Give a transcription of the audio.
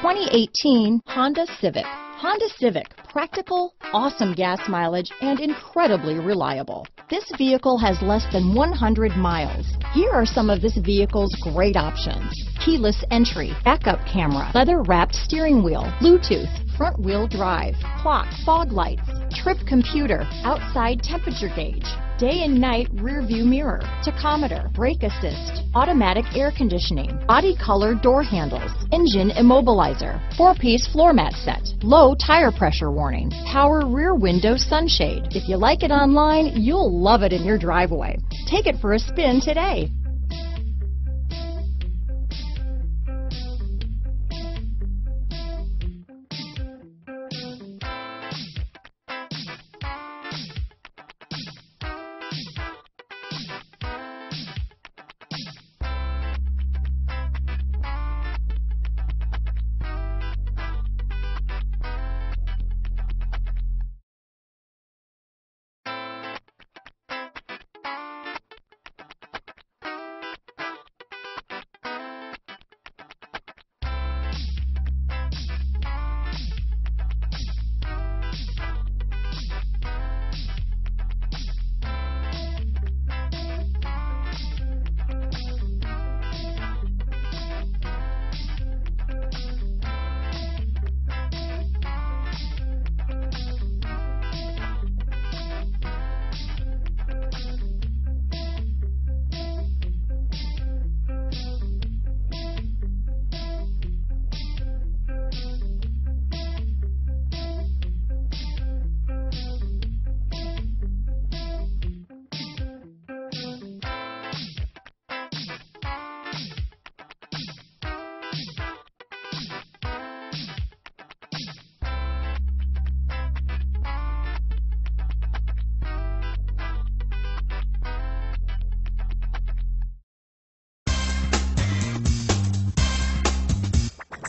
2018 Honda Civic. Honda Civic, practical, awesome gas mileage, and incredibly reliable. This vehicle has less than 100 miles. Here are some of this vehicle's great options. Keyless entry, backup camera, leather wrapped steering wheel, Bluetooth, front wheel drive, clock, fog lights, trip computer, outside temperature gauge, day and night rear view mirror, tachometer, brake assist, automatic air conditioning, body color door handles, engine immobilizer, four-piece floor mat set, low tire pressure warning, power rear window sunshade. If you like it online, you'll love it in your driveway. Take it for a spin today.